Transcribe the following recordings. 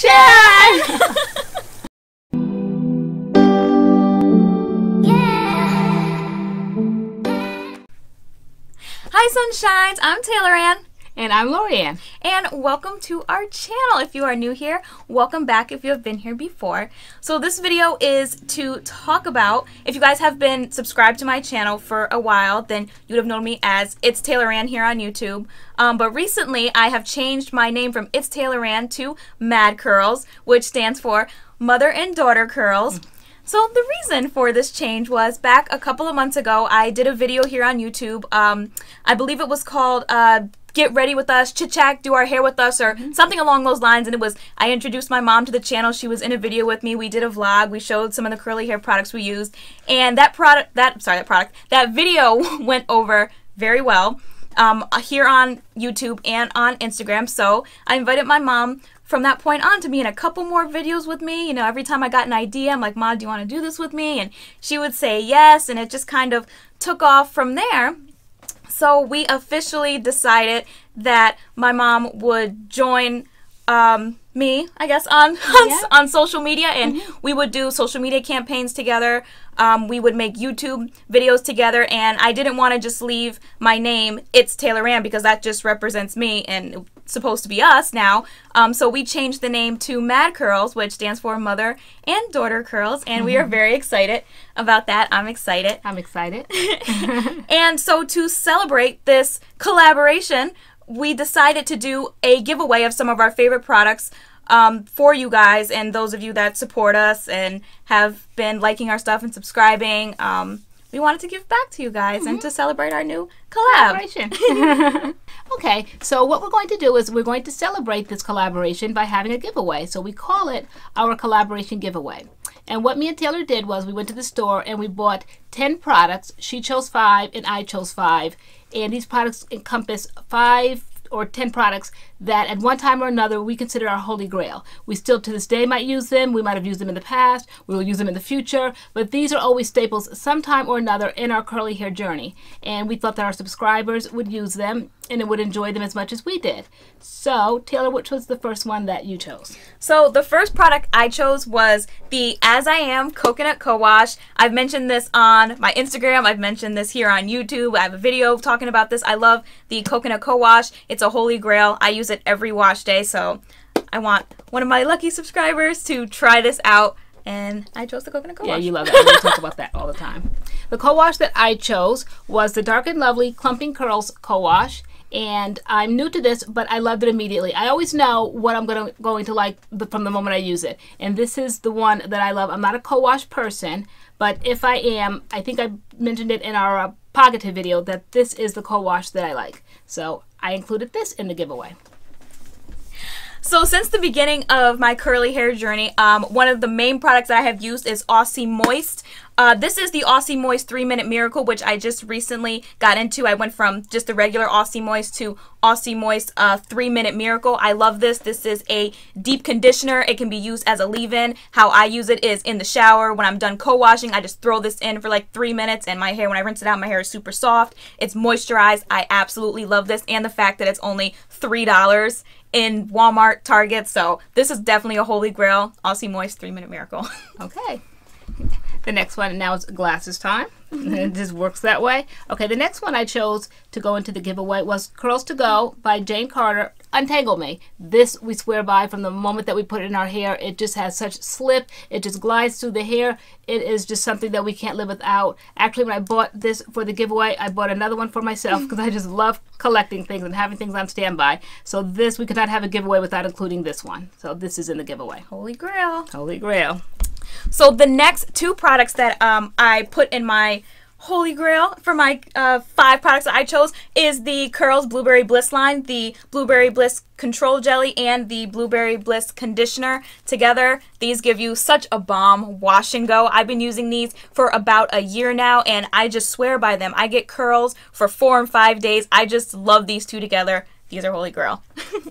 Collaboration! Hi, Sunshines. I'm TaylorAnne. And I'm Lorianne. And welcome to our channel. If you are new here, welcome back if you have been here before. So this video is to talk about, if you guys have been subscribed to my channel for a while, then you would have known me as It's TaylorAnne here on YouTube. Um, but recently, I have changed my name from It's TaylorAnne to Mad Curls, which stands for Mother and Daughter Curls. So the reason for this change was back a couple of months ago, I did a video here on YouTube. Um, I believe it was called uh, Get Ready With Us, Chit Chat, Do Our Hair With Us, or mm-hmm. something along those lines. And it was, I introduced my mom to the channel. She was in a video with me. We did a vlog. We showed some of the curly hair products we used. And that product, that, sorry, that product, that video went over very well. Um, here on YouTube and on Instagram. So I invited my mom from that point on to be in a couple more videos with me. You know, every time I got an idea, I'm like, Mom, do you want to do this with me? And she would say yes, and it just kind of took off from there. So we officially decided that my mom would join um, me, I guess, on yeah. on, social media, and mm-hmm. we would do social media campaigns together. Um, we would make YouTube videos together, and I didn't want to just leave my name. It's TaylorAnne because that just represents me, and supposed to be us now. Um, so we changed the name to Mad Curls, which stands for Mother and Daughter Curls, and mm-hmm. we are mm-hmm. very excited about that. I'm excited. I'm excited. and so to celebrate this collaboration, we decided to do a giveaway of some of our favorite products um, for you guys and those of you that support us and have been liking our stuff and subscribing. Um, we wanted to give back to you guys mm-hmm. and to celebrate our new collab. Collaboration. okay, so what we're going to do is we're going to celebrate this collaboration by having a giveaway. So we call it our collaboration giveaway. And what me and Taylor did was we went to the store and we bought 10 products. She chose five and I chose five. And these products encompass five or 10 products that at one time or another we consider our holy grail. We still to this day might use them, we might have used them in the past, we will use them in the future, but these are always staples sometime or another in our curly hair journey. And we thought that our subscribers would use them and would enjoy them as much as we did. So, Taylor, which was the first one that you chose? So, the first product I chose was the As I Am Coconut Co-Wash. I've mentioned this on my Instagram. I've mentioned this here on YouTube. I have a video talking about this. I love the Coconut Co-Wash. It's a holy grail. I use it every wash day, so I want one of my lucky subscribers to try this out and I chose the coconut co-wash. Yeah, you love that. We talk about that all the time. The co-wash that I chose was the Dark and Lovely Clumping Curls co-wash and I'm new to this, but I loved it immediately. I always know what I'm gonna going to like the, from the moment I use it, and this is the one that I love. I'm not a co-wash person, but if I am, I think I mentioned it in our uh, positive video that this is the co-wash that I like. So I included this in the giveaway. So since the beginning of my curly hair journey, um, one of the main products that I have used is Aussie Moist. Uh, this is the Aussie Moist 3 Minute Miracle, which I just recently got into. I went from just the regular Aussie Moist to Aussie Moist uh, 3 Minute Miracle. I love this. This is a deep conditioner. It can be used as a leave-in. How I use it is in the shower. When I'm done co-washing, I just throw this in for like 3 minutes, and my hair, when I rinse it out, my hair is super soft. It's moisturized. I absolutely love this, and the fact that it's only $3 in Walmart, Target. So this is definitely a holy grail. Aussie Moist 3 Minute Miracle. okay. The next one, and now it's glasses time. Mm-hmm. it just works that way. Okay, the next one I chose to go into the giveaway was Curls to Go by Jane Carter. Untangle Me. This we swear by from the moment that we put it in our hair. It just has such slip. It just glides through the hair. It is just something that we can't live without. Actually, when I bought this for the giveaway, I bought another one for myself because I just love collecting things and having things on standby. So this, we could not have a giveaway without including this one. So this is in the giveaway. Holy Grail. Holy Grail. So the next two products that um, I put in my holy grail for my uh, five products that I chose is the Curls Blueberry Bliss line, the Blueberry Bliss Control Jelly, and the Blueberry Bliss Conditioner. Together, these give you such a bomb wash and go. I've been using these for about a year now, and I just swear by them. I get curls for four and five days. I just love these two together. These are holy grail.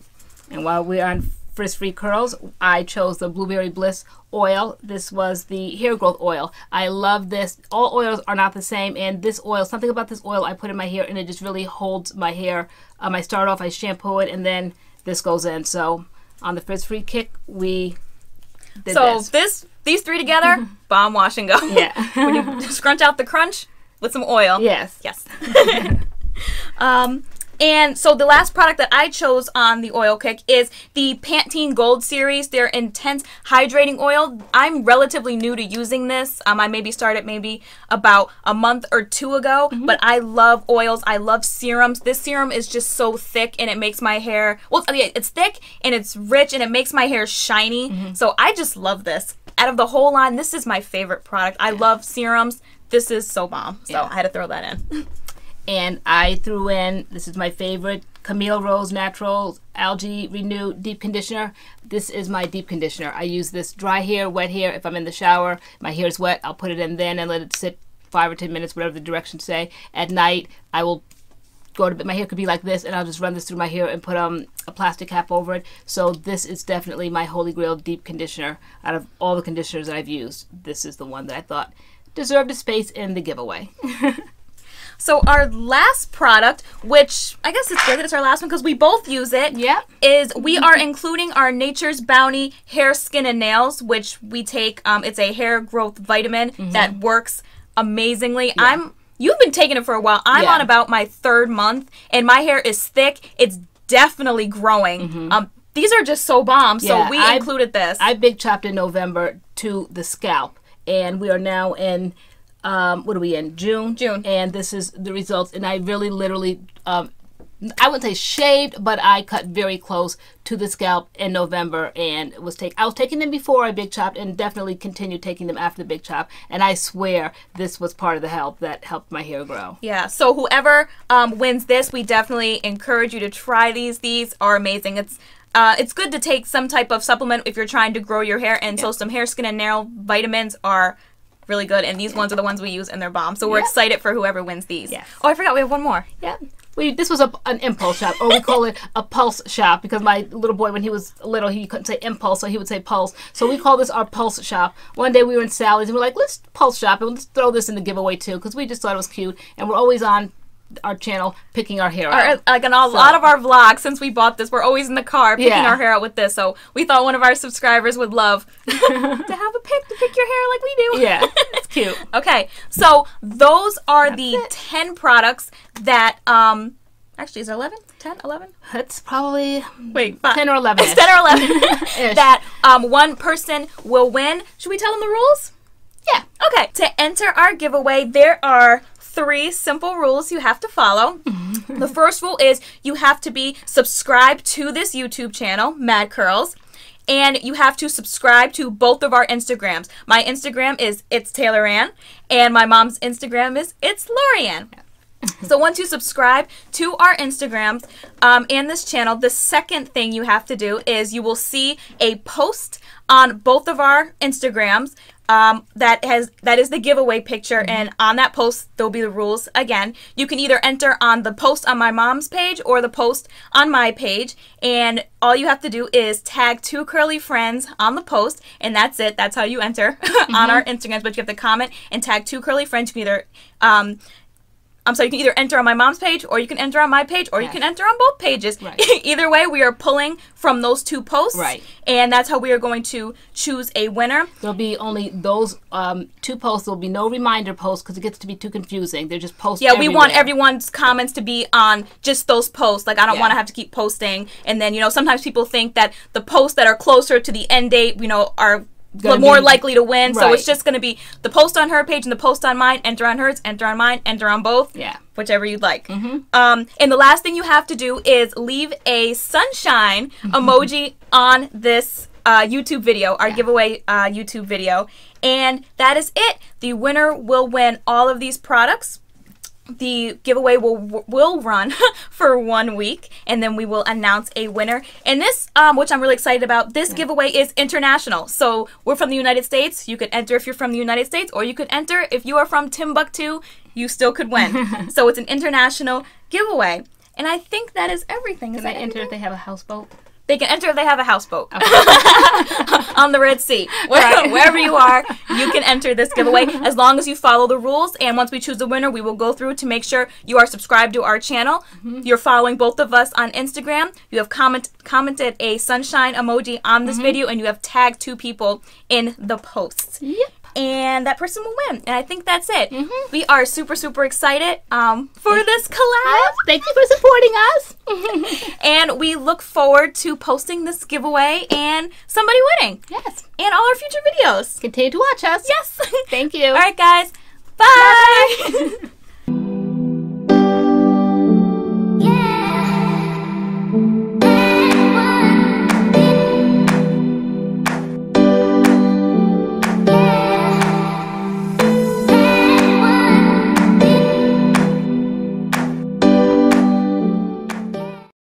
and while we're on Frizz Free Curls, I chose the Blueberry Bliss oil. This was the hair growth oil. I love this. All oils are not the same, and this oil, something about this oil I put in my hair, and it just really holds my hair. Um, I start off, I shampoo it, and then this goes in. So on the Frizz Free Kick, we did So this. this these three together, bomb wash and go. Yeah. when you scrunch out the crunch with some oil. Yes. Yes. um, and so the last product that I chose on the oil kick is the Pantene Gold series. Their intense hydrating oil. I'm relatively new to using this. Um, I maybe started maybe about a month or two ago, but I love oils. I love serums. This serum is just so thick and it makes my hair, well, it's thick and it's rich and it makes my hair shiny. So I just love this. Out of the whole line, this is my favorite product. I love serums. This is so bomb. So Yeah. I had to throw that in. and I threw in this is my favorite Camille Rose Natural Algae Renew Deep Conditioner. This is my deep conditioner. I use this dry hair, wet hair. If I'm in the shower, my hair is wet, I'll put it in then and let it sit five or ten minutes, whatever the directions say. At night, I will go to bed. My hair could be like this, and I'll just run this through my hair and put um, a plastic cap over it. So this is definitely my holy grail deep conditioner. Out of all the conditioners that I've used, this is the one that I thought deserved a space in the giveaway. So our last product, which I guess it's good that it's our last one because we both use it, Yeah. is we are including our Nature's Bounty hair, skin, and nails, which we take. Um, it's a hair growth vitamin Mm-hmm. that works amazingly. I'm you've been taking it for a while. I'm Yeah. on about my third month, and my hair is thick. It's definitely growing. Um, these are just so bomb. So Mm-hmm. We I- included this. I big chopped in November to the scalp, and we are now in um, what are we in June? June. and this is the results. And I really, literally, um, I wouldn't say shaved, but I cut very close to the scalp in November, and was take. I was taking them before I big chopped, and definitely continued taking them after the big chop. And I swear this was part of the help that helped my hair grow. Yeah, so whoever um, wins this, we definitely encourage you to try these. These are amazing. It's uh, it's good to take some type of supplement if you're trying to grow your hair, and so some hair, skin, and nail vitamins are really good. And these ones are the ones we use, and they're bomb. So we're excited for whoever wins these. Oh, I forgot we have one more. Yeah. We, this was a, an impulse shop, or we call it a pulse shop because my little boy, when he was little, he couldn't say impulse, so he would say pulse. So we call this our pulse shop. One day we were in Sally's and we're like, let's pulse shop and let's throw this in the giveaway too because we just thought it was cute. And we're always on our channel picking our hair Our, out. like in a lot of our vlogs, since we bought this, we're always in the car picking Yeah. our hair out with this. So we thought one of our subscribers would love to have a pick to pick your hair like we do. Yeah, it's cute. Okay, so those are the it. 10 products that, um, actually, is it 11? 10, 11? It's probably Wait, five. 10 or 11. It's 10 or 11 that um, one person will win. Should we tell them the rules? Yeah. Okay, to enter our giveaway, there are three simple rules you have to follow. the first rule is you have to be subscribed to this YouTube channel, Mad Curls. And you have to subscribe to both of our Instagrams. My Instagram is it's TaylorAnne, and my mom's Instagram is it's Lorianne. So once you subscribe to our Instagrams um, and this channel, the second thing you have to do is you will see a post on both of our Instagrams um, that has that is the giveaway picture, and on that post there'll be the rules again. You can either enter on the post on my mom's page or the post on my page, and all you have to do is tag two curly friends on the post, and that's it. That's how you enter on our Instagrams. But you have to comment and tag two curly friends. You can either um, um, so you can either enter on my mom's page or you can enter on my page or you can enter on both pages. Right. either way, we are pulling from those two posts. Right. And that's how we are going to choose a winner. There'll be only those um, two posts. There'll be no reminder posts because it gets to be too confusing. They're just posts. Yeah, we want everyone's comments to be on just those posts. Like I don't Yeah. want to have to keep posting. And then, you know, sometimes people think that the posts that are closer to the end date, you know, are more be- likely to win. So it's just going to be the post on her page and the post on mine. Enter on hers, enter on mine, enter on both. Yeah. whichever you'd like. Um, and the last thing you have to do is leave a sunshine emoji on this uh, YouTube video, our giveaway uh, YouTube video. And that is it. The winner will win all of these products. The giveaway will will run for one week, and then we will announce a winner. And this, um, which I'm really excited about, this giveaway is international. So we're from the United States. You could enter if you're from the United States, or you could enter if you are from Timbuktu. You still could win. so it's an international giveaway, and I think that is everything. Is Can I enter if they have a houseboat? They can enter if they have a houseboat on the Red Sea. Where, Wherever you are, you can enter this giveaway as long as you follow the rules. And once we choose a winner, we will go through to make sure you are subscribed to our channel. Mm-hmm. You're following both of us on Instagram. You have comment commented a sunshine emoji on this video, and you have tagged two people in the post Yep. And that person will win. And I think that's it. We are super, super excited um, for this collab, Thank you for supporting us. and we look forward to posting this giveaway and somebody winning, yes. and all our future videos. Continue to watch us. Yes. Thank you. all right, guys. Bye.